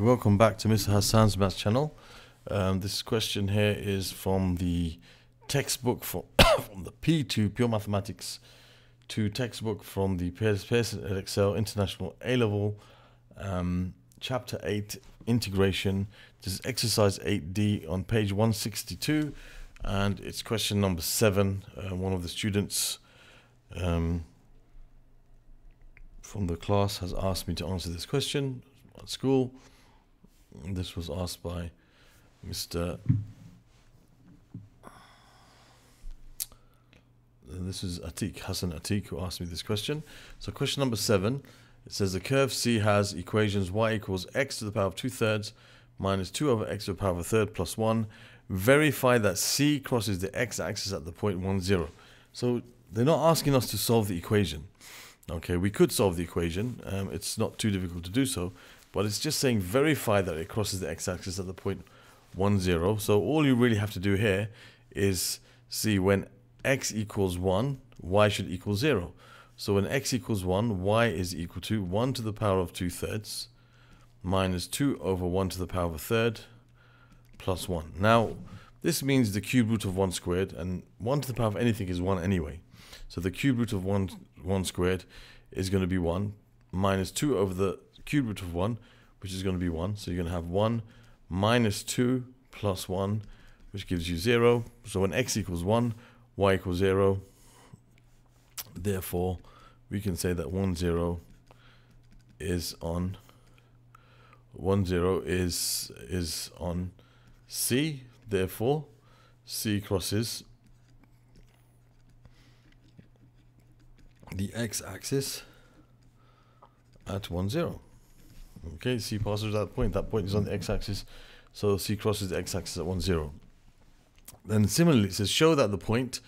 Welcome back to Mr. Hassaan's Maths channel. Um, this question here is from the textbook for, from the P2 Pure Mathematics to textbook from the Pearson Edexcel International A-Level um, Chapter 8 Integration. This is exercise 8D on page 162 and it's question number 7. Uh, one of the students um, from the class has asked me to answer this question at school. This was asked by Mr. This is Atik, Hassan Atik, who asked me this question. So question number seven, it says the curve C has equations y equals x to the power of 2 thirds minus 2 over x to the power of a third plus 1. Verify that C crosses the x-axis at the point 1, 0. So they're not asking us to solve the equation. Okay, we could solve the equation. Um, it's not too difficult to do so. But it's just saying verify that it crosses the x-axis at the point 1, 0. So all you really have to do here is see when x equals 1, y should equal 0. So when x equals 1, y is equal to 1 to the power of 2 thirds minus 2 over 1 to the power of a third plus 1. Now, this means the cube root of 1 squared, and 1 to the power of anything is 1 anyway. So the cube root of 1, 1 squared is going to be 1 minus 2 over the cube root of 1, which is going to be 1. So you're going to have 1 minus 2 plus 1, which gives you 0. So when x equals 1, y equals 0. Therefore, we can say that 1, 0 is on 1, 0 is, is on C. Therefore, C crosses the x-axis at 1, 0. Okay, C passes that point. That point is on the x-axis, so C crosses the x-axis at 1, 0. Then similarly, it says show that the point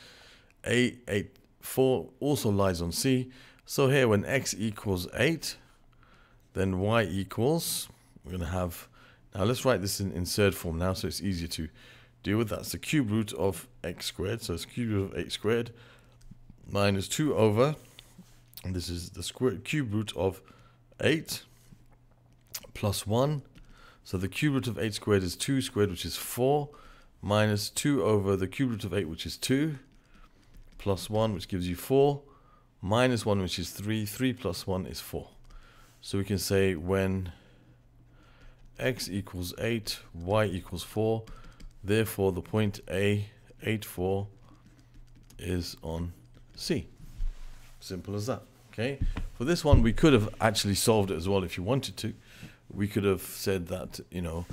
A, 8, 4 also lies on C. So here, when x equals 8, then y equals, we're going to have, now let's write this in, in third form now, so it's easier to deal with. That's the cube root of x squared, so it's cube root of 8 squared minus 2 over, and this is the square cube root of 8 plus 1. So the cube root of 8 squared is 2 squared, which is 4, minus 2 over the cube root of 8, which is 2, plus 1, which gives you 4, minus 1, which is 3. 3 plus 1 is 4. So we can say when x equals 8, y equals 4, therefore the point A, 8, 4, is on C. Simple as that. Okay. For this one, we could have actually solved it as well if you wanted to we could have said that, you know,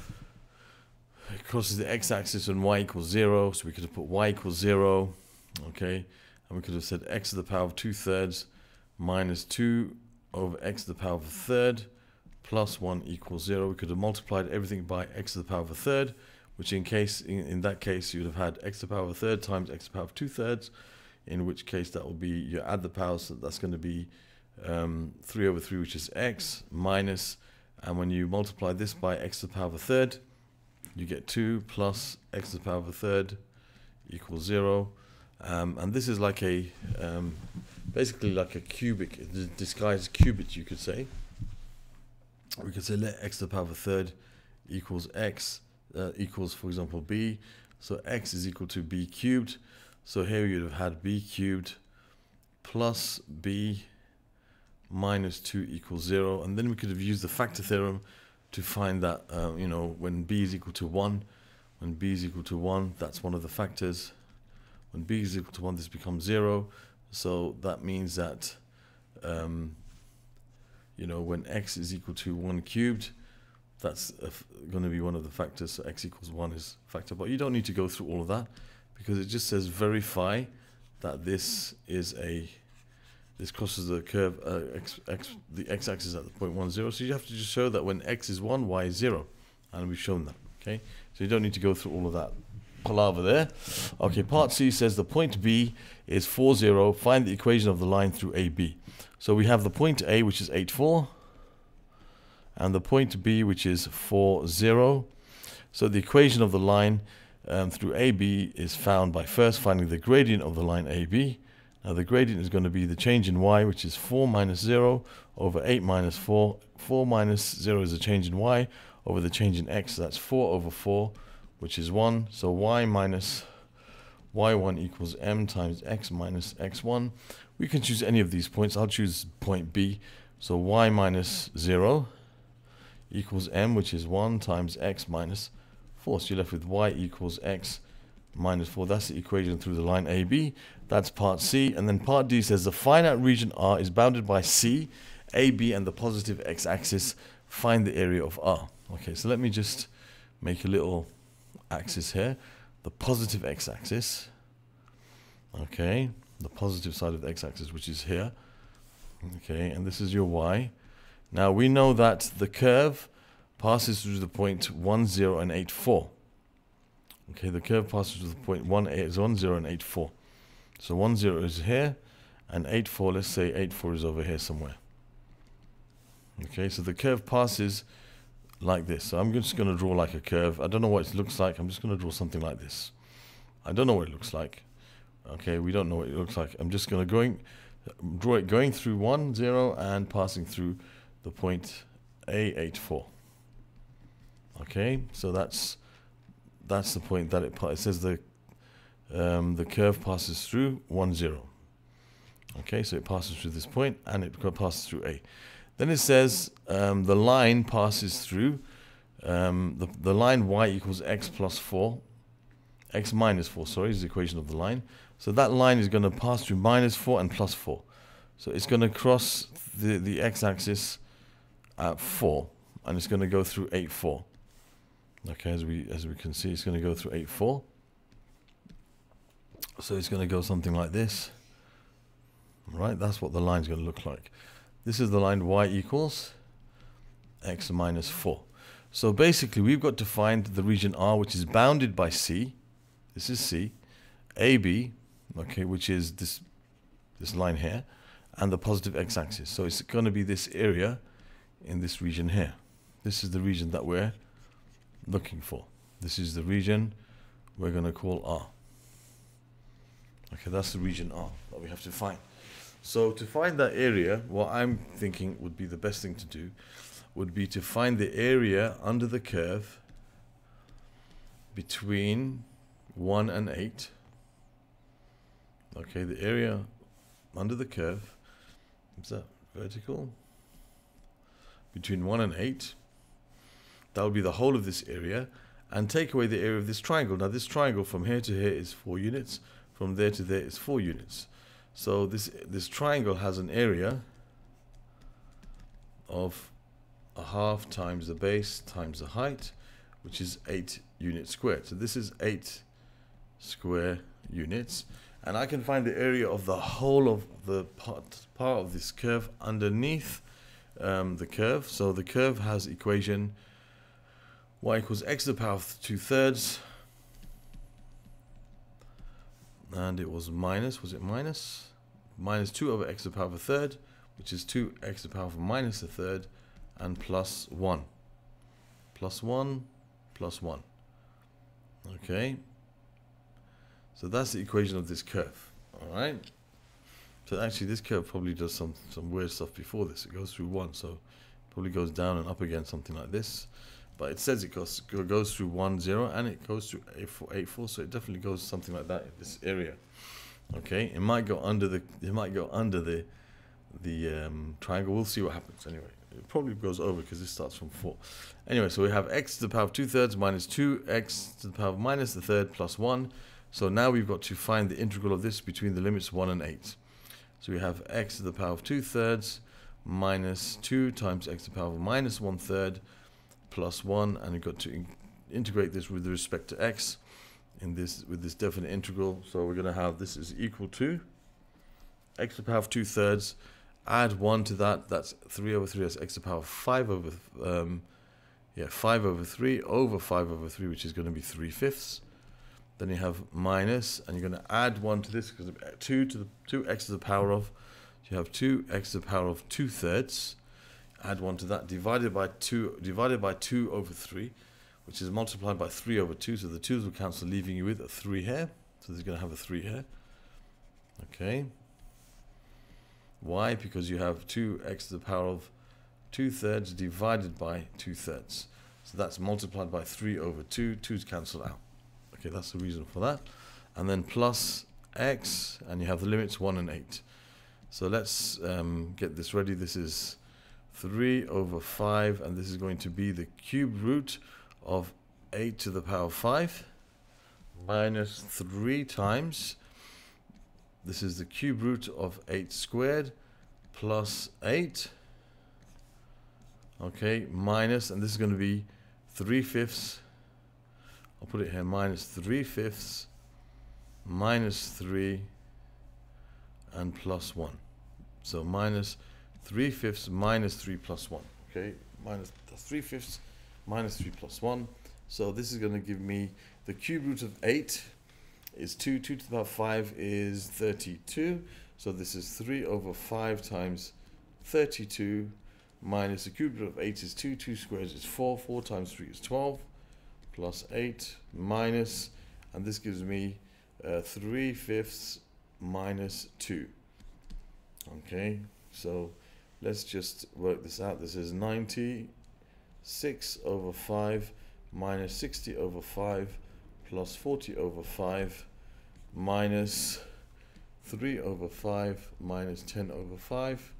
it crosses the x-axis and y equals 0, so we could have put y equals 0, okay? And we could have said x to the power of 2 thirds minus 2 over x to the power of a third plus 1 equals 0. We could have multiplied everything by x to the power of a third, which in case in, in that case you would have had x to the power of a third times x to the power of 2 thirds, in which case that will be, you add the powers, so that's going to be um, 3 over 3, which is x, minus and when you multiply this by x to the power of a third, you get 2 plus x to the power of a third equals 0. Um, and this is like a, um, basically like a cubic, disguised cubic, you could say. We could say let x to the power of a third equals x uh, equals, for example, b. So x is equal to b cubed. So here you'd have had b cubed plus b minus 2 equals 0. And then we could have used the factor theorem to find that, uh, you know, when b is equal to 1, when b is equal to 1, that's one of the factors. When b is equal to 1, this becomes 0. So that means that, um, you know, when x is equal to 1 cubed, that's going to be one of the factors. So x equals 1 is factor. But you don't need to go through all of that because it just says verify that this is a this crosses the curve uh, x, x, the x-axis at the point one zero. So you have to just show that when x is one, y is zero, and we've shown that. Okay, so you don't need to go through all of that palaver there. Okay, part C says the point B is 4, 0. Find the equation of the line through AB. So we have the point A, which is 8, 4, and the point B, which is 4, 0. So the equation of the line um, through AB is found by first finding the gradient of the line AB Now the gradient is going to be the change in y, which is 4 minus 0 over 8 minus 4. 4 minus 0 is the change in y over the change in x. So that's 4 over 4, which is 1. So y minus y1 equals m times x minus x1. We can choose any of these points. I'll choose point B. So y minus 0 equals m, which is 1 times x minus 4. So you're left with y equals x minus 4. That's the equation through the line AB. That's part C. And then part D says the finite region R is bounded by C, AB, and the positive x-axis. Find the area of R. Okay, so let me just make a little axis here. The positive x-axis. Okay, the positive side of the x-axis, which is here. Okay, and this is your y. Now we know that the curve passes through the point 1, 0, and 8, 4. Okay, the curve passes the point 1, 8 is 1, 0, and 8, 4. So 1, 0 is here, and 8, 4, let's say 8, 4 is over here somewhere. Okay, so the curve passes like this. So I'm just going to draw like a curve. I don't know what it looks like. I'm just going to draw something like this. I don't know what it looks like. Okay, we don't know what it looks like. I'm just going to going draw it going through 1, 0, and passing through the point A eight four. Okay, so that's that's the point that it, it says the um, the curve passes through 1, 0. Okay, so it passes through this point and it passes through A. Then it says um, the line passes through um, the, the line y equals x plus 4, x minus 4, sorry, is the equation of the line. So that line is going to pass through minus 4 and plus 4. So it's going to cross the, the x-axis at 4, and it's going to go through 8, 4. Okay, as we as we can see, it's going to go through 8, 4. So it's going to go something like this. Right, that's what the line is going to look like. This is the line y equals x minus 4. So basically, we've got to find the region R, which is bounded by C. This is C. AB, okay, which is this this line here, and the positive x-axis. So it's going to be this area in this region here. This is the region that we're looking for. This is the region we're going to call R. Okay, that's the region R that we have to find. So to find that area, what I'm thinking would be the best thing to do would be to find the area under the curve between 1 and 8. Okay, the area under the curve, is that vertical? Between 1 and 8. That would be the whole of this area. And take away the area of this triangle. Now this triangle from here to here is 4 units. From there to there is 4 units. So this, this triangle has an area of a half times the base times the height, which is 8 units squared. So this is 8 square units. And I can find the area of the whole of the part, part of this curve underneath um, the curve. So the curve has equation y equals x to the power of 2 thirds. And it was minus, was it minus? Minus 2 over x to the power of a third, which is 2x to the power of minus a third, and plus 1. Plus 1, plus 1. Okay. So that's the equation of this curve. All right. So actually, this curve probably does some some weird stuff before this. It goes through one, so probably goes down and up again, something like this. But it says it goes goes through one zero and it goes through eight four eight four, so it definitely goes something like that in this area. Okay, it might go under the it might go under the the um, triangle. We'll see what happens anyway. It probably goes over because this starts from 4. Anyway, so we have x to the power of 2 thirds minus 2x to the power of minus the third plus 1. So now we've got to find the integral of this between the limits 1 and 8. So we have x to the power of 2 thirds minus 2 times x to the power of minus 1 third plus 1. And you've got to in integrate this with respect to x in this with this definite integral. So we're going to have this is equal to x to the power of 2 thirds. Add 1 to that. That's 3 over 3. That's x to the power of 5 over... Um, yeah, 5 over 3 over 5 over 3, which is going to be 3 fifths. Then you have minus, and you're going to add 1 to this, because 2 to the 2x to the power of, you have 2x to the power of 2 thirds. Add 1 to that, divided by 2, divided by 2 over 3, which is multiplied by 3 over 2. So the 2's will cancel, leaving you with a 3 here. So there's going to have a 3 here. Okay. Why? Because you have 2x to the power of 2 thirds divided by 2 thirds. So that's multiplied by 3 over 2. 2's cancel out. Okay, that's the reason for that. And then plus x, and you have the limits 1 and 8. So let's um, get this ready. This is 3 over 5, and this is going to be the cube root of 8 to the power 5 minus 3 times. This is the cube root of 8 squared plus 8. Okay, minus, and this is going to be 3 fifths. I'll put it here, minus 3 fifths minus 3 and plus 1. So minus 3 fifths minus 3 plus 1. Okay, minus 3 fifths minus 3 plus 1. So this is going to give me the cube root of 8 is 2. 2 to the power 5 is 32. So this is 3 over 5 times 32 minus the cube root of 8 is 2. 2 squares is 4. 4 times 3 is 12 plus 8 minus, and this gives me uh, 3 fifths minus 2. Okay, so let's just work this out. This is 96 over 5 minus 60 over 5 plus 40 over 5 minus 3 over 5 minus 10 over 5.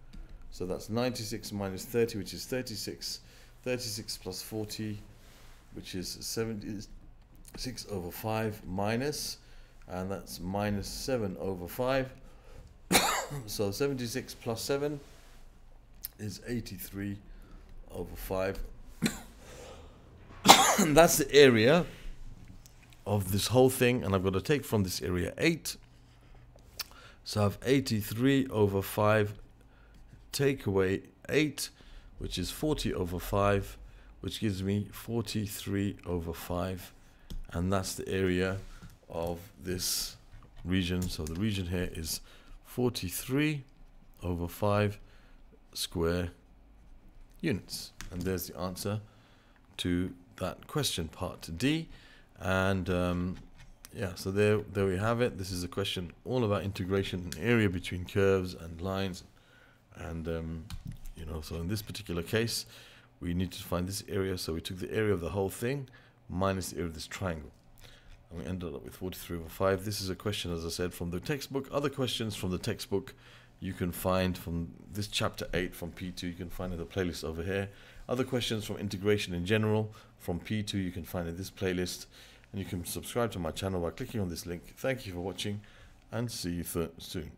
So that's 96 minus 30, which is 36. 36 plus 40, which is 76 over 5 minus and that's minus 7 over 5 so 76 plus 7 is 83 over 5 and that's the area of this whole thing and I've got to take from this area 8 so I have 83 over 5 take away 8 which is 40 over 5 which gives me 43 over 5 and that's the area of this region. So the region here is 43 over 5 square units. And there's the answer to that question, part D. And um, yeah, so there, there we have it. This is a question all about integration and area between curves and lines. And, um, you know, so in this particular case, we need to find this area. So we took the area of the whole thing minus the area of this triangle and we ended up with 43 over 5. This is a question, as I said, from the textbook. Other questions from the textbook you can find from this chapter 8 from P2. You can find in the playlist over here. Other questions from integration in general from P2 you can find in this playlist. And you can subscribe to my channel by clicking on this link. Thank you for watching and see you soon.